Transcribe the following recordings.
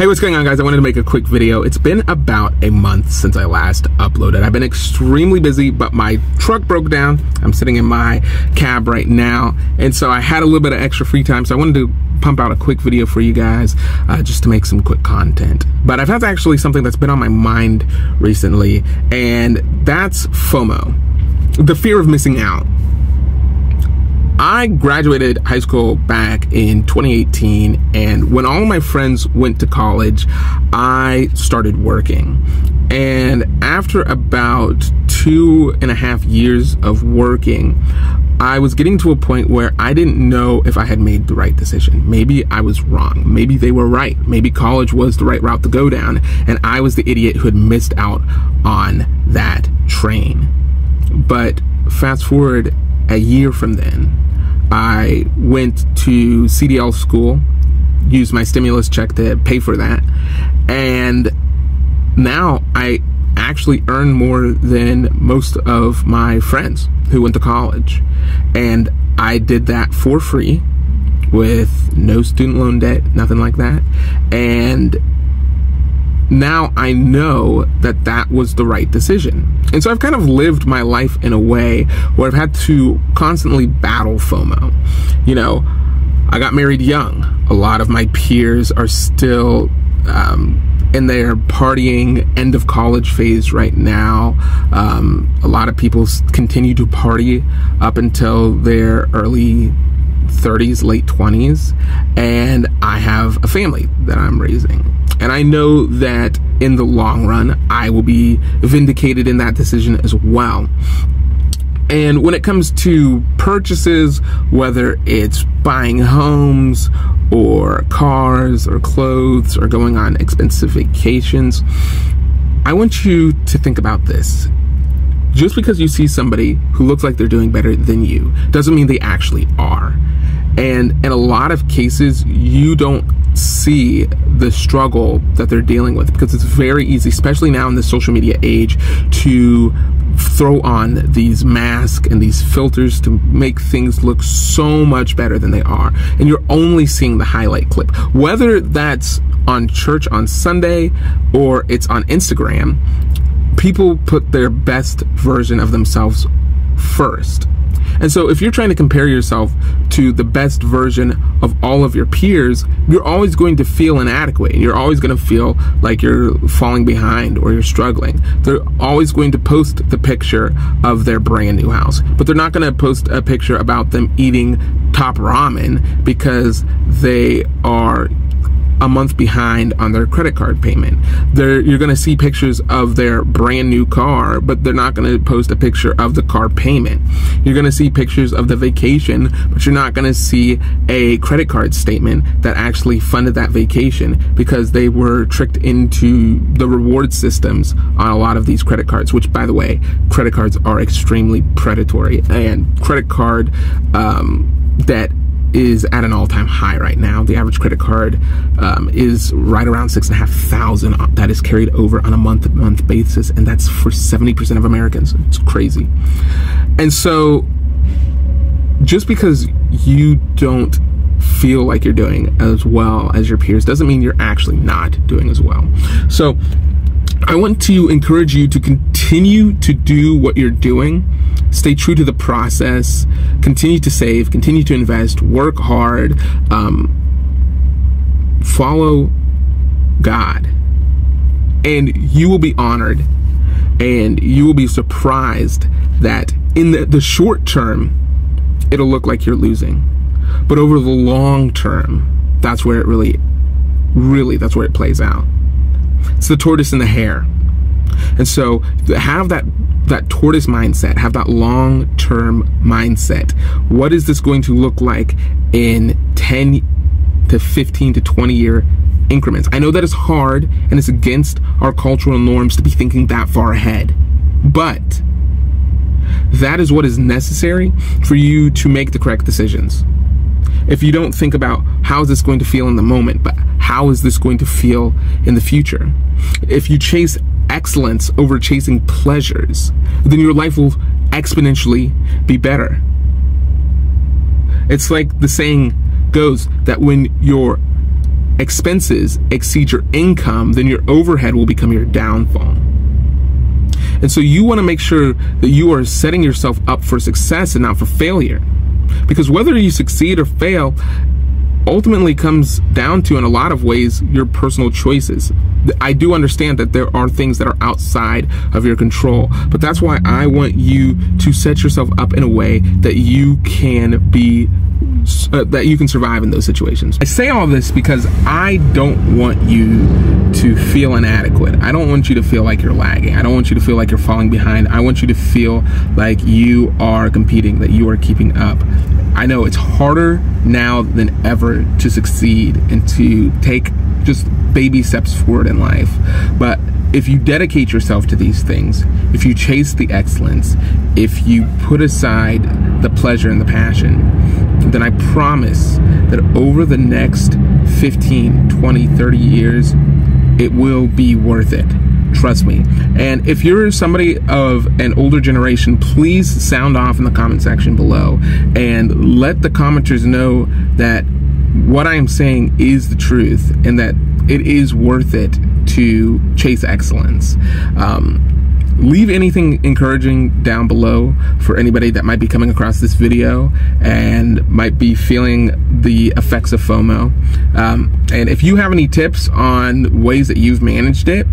Hey, what's going on guys? I wanted to make a quick video. It's been about a month since I last uploaded. I've been extremely busy, but my truck broke down. I'm sitting in my cab right now, and so I had a little bit of extra free time, so I wanted to pump out a quick video for you guys uh, just to make some quick content. But I've had actually something that's been on my mind recently, and that's FOMO, the fear of missing out. I graduated high school back in 2018, and when all my friends went to college, I started working. And after about two and a half years of working, I was getting to a point where I didn't know if I had made the right decision. Maybe I was wrong. Maybe they were right. Maybe college was the right route to go down, and I was the idiot who had missed out on that train. But fast forward a year from then, I went to CDL school, used my stimulus check to pay for that, and now I actually earn more than most of my friends who went to college. And I did that for free with no student loan debt, nothing like that. And now I know that that was the right decision. And so I've kind of lived my life in a way where I've had to constantly battle FOMO. You know, I got married young. A lot of my peers are still um, in their partying end of college phase right now. Um, a lot of people continue to party up until their early 30s, late 20s, and I have a family that I'm raising. And I know that in the long run, I will be vindicated in that decision as well. And when it comes to purchases, whether it's buying homes or cars or clothes or going on expensive vacations, I want you to think about this. Just because you see somebody who looks like they're doing better than you doesn't mean they actually are. And in a lot of cases, you don't see the struggle that they're dealing with because it's very easy, especially now in the social media age, to throw on these masks and these filters to make things look so much better than they are. And you're only seeing the highlight clip. Whether that's on church on Sunday or it's on Instagram, people put their best version of themselves first. And so if you're trying to compare yourself to the best version of all of your peers, you're always going to feel inadequate. and You're always going to feel like you're falling behind or you're struggling. They're always going to post the picture of their brand new house, but they're not going to post a picture about them eating top ramen because they are a month behind on their credit card payment. They're, you're going to see pictures of their brand new car, but they're not going to post a picture of the car payment. You're going to see pictures of the vacation, but you're not going to see a credit card statement that actually funded that vacation because they were tricked into the reward systems on a lot of these credit cards, which by the way, credit cards are extremely predatory and credit card um, debt is at an all-time high right now. The average credit card um, is right around six and a half thousand that is carried over on a month-to-month basis, and that's for 70% of Americans. It's crazy. And so, just because you don't feel like you're doing as well as your peers doesn't mean you're actually not doing as well. So, I want to encourage you to continue to do what you're doing stay true to the process, continue to save, continue to invest, work hard, um, follow God, and you will be honored and you will be surprised that in the, the short term, it'll look like you're losing. But over the long term, that's where it really, really, that's where it plays out. It's the tortoise and the hare. And so have that that tortoise mindset, have that long-term mindset. What is this going to look like in 10 to 15 to 20 year increments? I know that is hard and it's against our cultural norms to be thinking that far ahead. But that is what is necessary for you to make the correct decisions. If you don't think about how is this going to feel in the moment, but how is this going to feel in the future? If you chase excellence over chasing pleasures, then your life will exponentially be better. It's like the saying goes that when you're expenses exceed your income, then your overhead will become your downfall. And so you want to make sure that you are setting yourself up for success and not for failure. Because whether you succeed or fail ultimately comes down to, in a lot of ways, your personal choices. I do understand that there are things that are outside of your control, but that's why I want you to set yourself up in a way that you can be uh, that you can survive in those situations. I say all this because I don't want you to feel inadequate. I don't want you to feel like you're lagging. I don't want you to feel like you're falling behind. I want you to feel like you are competing, that you are keeping up. I know it's harder now than ever to succeed and to take just baby steps forward in life. But if you dedicate yourself to these things, if you chase the excellence, if you put aside the pleasure and the passion, then I promise that over the next 15, 20, 30 years, it will be worth it. Trust me. And if you're somebody of an older generation, please sound off in the comment section below and let the commenters know that what I am saying is the truth and that it is worth it to chase excellence. Um, leave anything encouraging down below for anybody that might be coming across this video and might be feeling the effects of FOMO. Um, and if you have any tips on ways that you've managed it,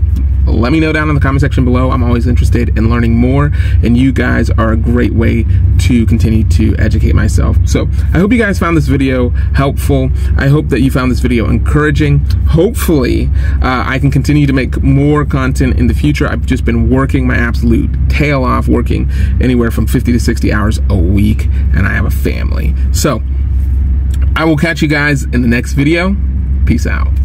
let me know down in the comment section below. I'm always interested in learning more, and you guys are a great way to continue to educate myself. So I hope you guys found this video helpful. I hope that you found this video encouraging. Hopefully, uh, I can continue to make more content in the future. I've just been working my absolute tail off, working anywhere from 50 to 60 hours a week, and I have a family. So I will catch you guys in the next video. Peace out.